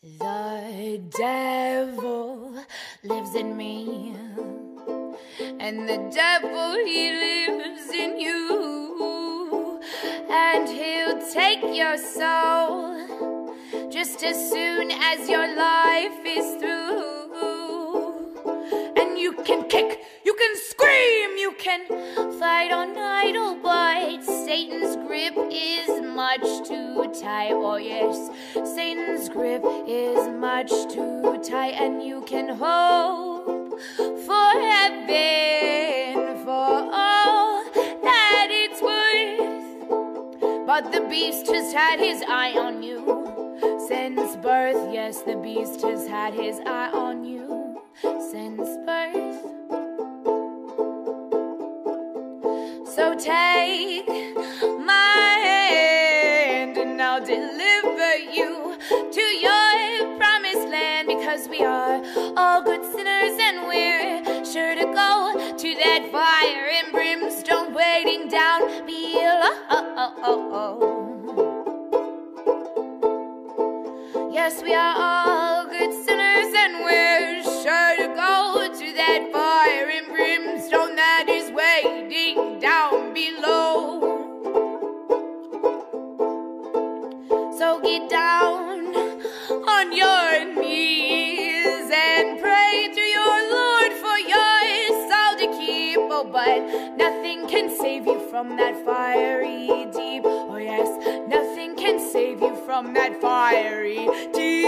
The devil lives in me, and the devil he lives in you, and he'll take your soul just as soon as your life is through. And you can kick, you can scream, you can fight night, oh, but Satan's grip is much too Oh, yes, Satan's grip is much too tight, and you can hope for heaven for all that it's worth. But the beast has had his eye on you since birth. Yes, the beast has had his eye on you since birth. So take all good sinners and we're sure to go to that fire and brimstone waiting down below. Yes, we are all good sinners and we're sure to go to that fire and brimstone that is waiting down below. So get down from that fiery deep. Oh, yes, nothing can save you from that fiery deep.